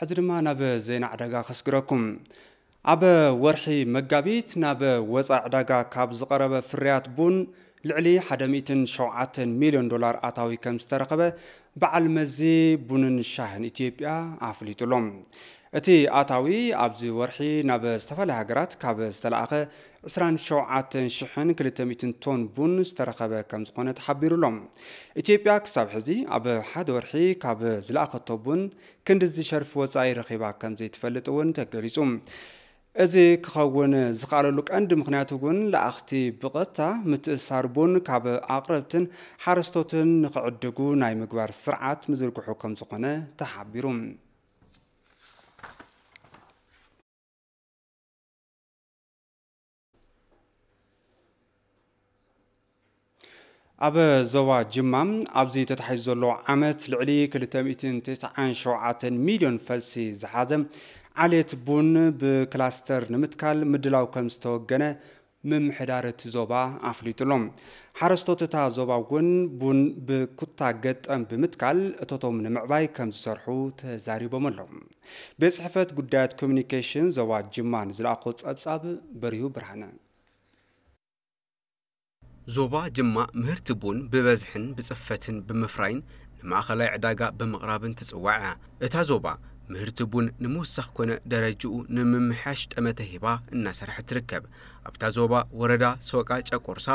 ሕዚ ድማ ናብ ዜና ዕዳጋ ከስግረኩም ኣብ ወርሒ መጋቢት ናብ ወፃኢ ዕዳጋ ካብ ዝቐረበ ፍርያት ቡን ልዕሊ 107 ሚልዮን ዶላር ኣታዊ ከም ዝተረኸበ በዓል መዚ ቡንን ሻህን ኢትዮጵያ ኣፍሊጡሎም እቲ ኣታዊ ኣብዚ ወርሒ ናብ ዝተፈላለየ ሃገራት ካብ ዝተለኣኸ 27200 ቶን ቡን ዝተረኸበ ከም ዝኾነ ተሓቢሩሎም ኢትዮጵያ ክሳብ ሕዚ ኣብ ሓደ ወርሒ ካብ ዝለኣኸቶ ቡን ክንዲ ዝሸርፊ ወፃኢ ረኺባ ከም ዘይትፈልጥ እውን ተገሊጹ እዚ ክኸውን ዝኽኣለሉ ቀንዲ ምክንያቱ እውን ለኣኽቲ ብቐጥታ ምትእስሳር ቡን ካብ ኣቕረብትን ሓረስቶትን ንክዕድጉ ናይ ምግባር ስርዓት ምዝርግሑ ከም ዝኾነ ተሓቢሩ ኣብ ዞባ ጅማ ኣብዚ ተታሒዙ ዘሎ ዓመት ልዕሊ 297 ሚልዮን ፈልሲ ዝሓዘ ዓልየት ቡን ብክላስተር ንምትካል ምድላው ከም ዝተወገነ ምምሕዳር እቲ ዞባ ኣፍሊጡሎም ሓረስቶት እታ ዞባ እውን ቡን ብኩታ ገጠም ብምትካል እቶቶም ንምዕባይ ከም ዝሰርሑ ተዛሪቦም ኣሎም ቤት ፅሕፈት ጉዳያት ኮሚኒኬሽን ዞባ ጅማን ዝለኣኾ ፀብጻብ በሪሁ ብርሃነ ዞባ ጅማ ምህርቲ ቡን ብበዝሕን ብፅፈትን ብምፍራይን ንማእኸላይ ዕዳጋ ብምቕራብን ትጽዋዕ እያ እታ ዞባ ምህርቲ ቡን ንምውሳኽ ኮነ ደረጅኡ ንምምሕያሽ ጠመተ ሂባ እናሰርሐት ትርከብ። ኣብታ ዞባ ወረዳ ሰወቃ ጨቆርሳ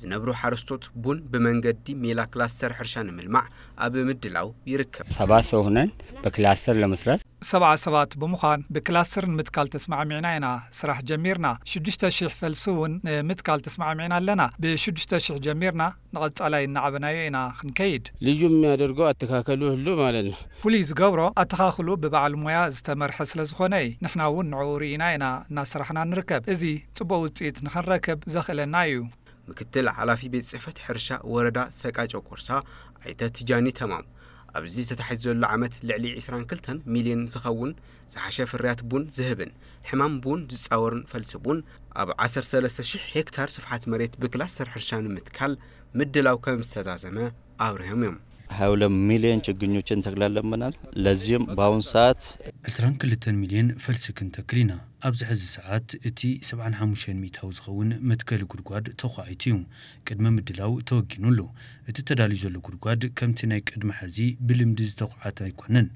ዝነብሩ ሓረስቶት ቡን ብመንገዲ ሜላ ክላስተር ሕርሻ ንምልማዕ ኣብ ምድላው ይርከብ። ሰባት ሰው ሁነን በክላስተር ለመስራት ሰብዓ ሰባት ብምዃን ብክላስተር ንምትካል ተስማዕሚዕና ኢና ስራሕ ጀሚርና 6,000 ፈልሲ እውን ንምትካል ተስማዕሚዕና ኣለና ብ6,000 ጀሚርና ንቐጻላይ እናዓበናዮ ኢና ክንከይድ ልዩ የሚያደርገው አተካከሉ ሁሉ ማለት ነው ፍሉይ ዝገብሮ ኣተኻኽሉ ብበዓል ሞያ ዝተመርሐ ስለ ዝኾነ ንሕና እውን ንዕኡ ርኢና ኢና እናስራሕና ንርከብ እዚ ጽቡቕ ውፅኢት ንኽንረክብ ዘኽእለና እዩ ምክትል ሓላፊ ቤት ጽሕፈት ሕርሻ ወረዳ ሰቃጮ ቆርሳ ኣይተ ትጃኒ ተማም ኣብዚ ተታሒዙ ዘሎ ዓመት ልዕሊ 22 ሚልዮን ዝኸውን ዝሓሸ ፍርያት ቡን ዝህብን ሕማም ቡን ዝፃወርን ፈልሲ ቡን ኣብ 13000 ሄክታር ስፍሓት መሬት ብክላስተር ሕርሻ ንምትካል ምድላው ከም ዝተዛዘመ ኣብርሆም እዮም 22 ሚሊዮን ችግኞችን ተክላለመናል ለዚህም በአሁኑ ሰዓት 22 ሚልዮን ፈልሲ ክንተክል ኢና ኣብዚ ሕዚ ሰዓት እቲ 75 ሚእታዊ ዝኸውን መትከሊ ጉድጓድ ተኳዒቱ እዩ ቅድመ ምድላው ተወጊኑ ኣሎ እቲ ተዳልዩ ዘሎ ጉድጓድ ከምቲ ናይ ቅድሚ ሕዚ ብልምዲ ዝተኳዓተ ኣይኮነን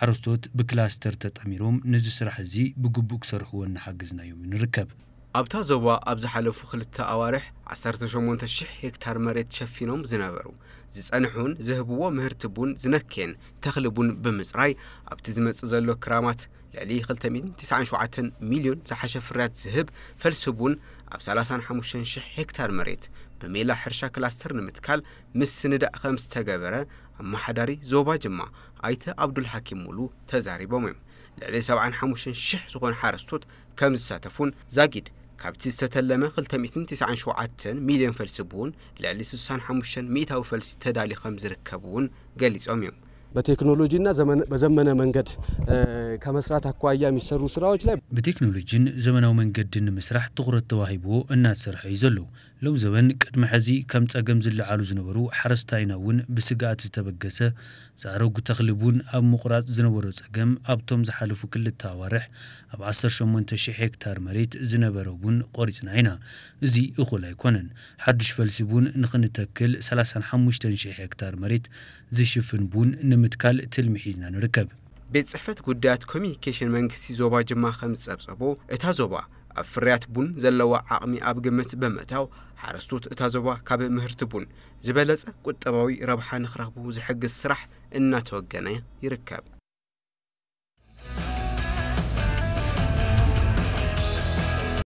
ሓረስቶት ብክላስተር ተጠሚሮም ነዚ ስራሕ እዚ ብግቡእ ክሰርሕዎ እናሓገዝናዮም ንርከብ ኣብታ ዞባ ኣብ ዝሓለፉ ክልተ ኣዋርሕ 18000 ሄክታር መሬት ሸፊኖም ዝነበሩ ዝጸንሑን ዝህብዎ ምህርቲ ቡን ዝነክየን ተኽሊ ቡን ብምጽራይ ኣብቲ ዝመጽእ ዘሎ ክራማት ልዕሊ 297 ሚልዮን ዝሓሸ ፍርያት ዝህብ ፈልሲ ቡን ኣብ 35000 ሄክታር መሬት ብሜላ ሕርሻ ክላስተር ንምትካል ምስ ስንዳእ ከም ዝተገበረ ኣመሓዳሪ ዞባ ጅማ ኣይተ ኣብዱል ሓኪም ሙሉ ተዛሪቦም እዮም ልዕሊ 75,000 ዝኾኑ ሓረስቶት ከም ዝሳተፉን ዛጊድ ካብቲ ዝተተለመ 297 ሚልዮን ፈልሲ ቡን ልዕሊ 65 ሚእታዊ ፈልሲ ተዳልዩ ከም ዝርከብ እውን ገሊጾም እዮም በቴክኖሎጂና በዘመነ መንገድ ከመስራት አኳያ የሚሰሩ ስራዎች ላይ ብቴክኖሎጂን ዘመናዊ መንገድን ንምስራሕ ትኩረት ተዋሂብዎ እናተሰርሐ እዩ ዘሎ لوزون قدم حزي كم تاقم زل عالو زنورو حرستايناون بسقات زتبقسة زارو تغلبون أب مقرات زنورو تاقم أب توم زحالفو كل التاوارح أب عصر شمونتا شيح هكتار مريت زنبروبون قوريتناينا زي إخولا يكونن حدش فلسبون نخن تاكل سلاسان حموشتن شيح هكتار مريت زي شفن بون نمتكال تلمحيزنا نركب بيت صحفة قدات كوميونيكيشن منكسي زوبا جما خمس أبصابو اتا زوبا ኣብ ፍርያት ቡን ዘለዋ ዓቕሚ ኣብ ግምት ብምእታው ሓረስቶት እታ ዞባ ካብ ምህርቲ ቡን ዝበለጸ ቁጠባዊ ረብሓ ንኽረኽቡ ዝሕግዝ ስራሕ እናተወገነ ይርከብ